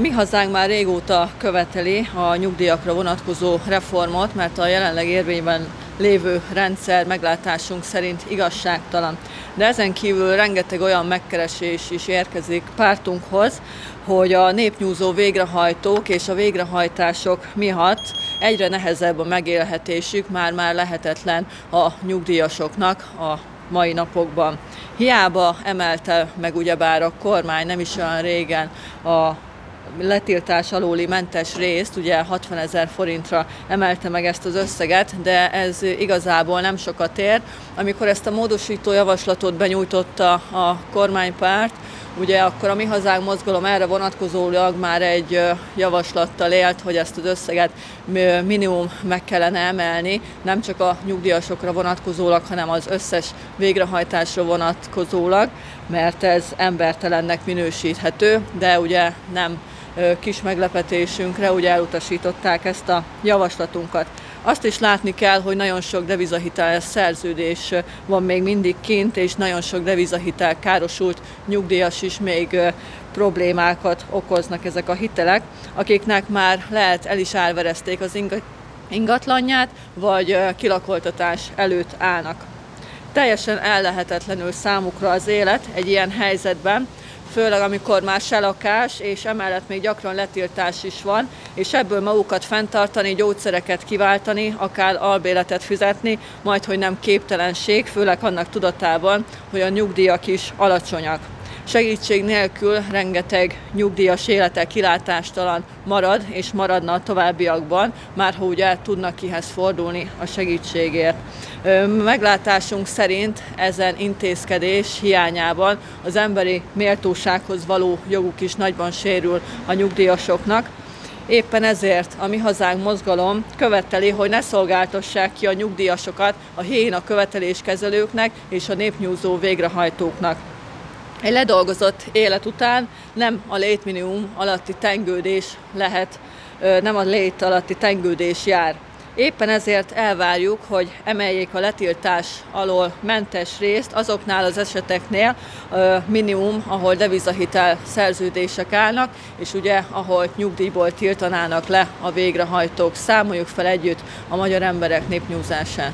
mi hazánk már régóta követeli a nyugdíjakra vonatkozó reformot, mert a jelenleg érvényben lévő rendszer meglátásunk szerint igazságtalan. De ezen kívül rengeteg olyan megkeresés is érkezik pártunkhoz, hogy a népnyúzó végrehajtók és a végrehajtások miatt egyre nehezebb a megélhetésük, már-már lehetetlen a nyugdíjasoknak a mai napokban. Hiába emelte meg ugyebár a kormány nem is olyan régen a letiltás alóli mentes részt, ugye 60 ezer forintra emelte meg ezt az összeget, de ez igazából nem sokat ér. Amikor ezt a módosító javaslatot benyújtotta a kormánypárt, Ugye akkor a Mi Hazánk mozgalom erre vonatkozólag már egy javaslattal élt, hogy ezt az összeget minimum meg kellene emelni, nem csak a nyugdíjasokra vonatkozólag, hanem az összes végrehajtásra vonatkozólag, mert ez embertelennek minősíthető, de ugye nem kis meglepetésünkre ugye elutasították ezt a javaslatunkat. Azt is látni kell, hogy nagyon sok devizahiteles szerződés van még mindig kint, és nagyon sok devizahitel károsult nyugdíjas is még problémákat okoznak ezek a hitelek, akiknek már lehet el is árverezték az ingatlanját, vagy kilakoltatás előtt állnak. Teljesen ellehetetlenül számukra az élet egy ilyen helyzetben, főleg amikor már se lakás, és emellett még gyakran letiltás is van, és ebből magukat fenntartani, gyógyszereket kiváltani, akár albéletet fizetni, majd hogy nem képtelenség, főleg annak tudatában, hogy a nyugdíjak is alacsonyak. Segítség nélkül rengeteg nyugdíjas élete kilátástalan marad és maradna a továbbiakban, már ha ugye tudnak kihez fordulni a segítségért. Meglátásunk szerint ezen intézkedés hiányában az emberi méltósághoz való joguk is nagyban sérül a nyugdíjasoknak, Éppen ezért a Mi Hazánk mozgalom követeli, hogy ne szolgáltassák ki a nyugdíjasokat a héna követeléskezelőknek és a népnyúzó végrehajtóknak. Egy ledolgozott élet után nem a létminimum alatti tengődés lehet, nem a lét alatti tengődés jár. Éppen ezért elvárjuk, hogy emeljék a letiltás alól mentes részt azoknál az eseteknél minimum, ahol devizahitel szerződések állnak, és ugye ahol nyugdíjból tiltanának le a végrehajtók. Számoljuk fel együtt a magyar emberek népnyúzását.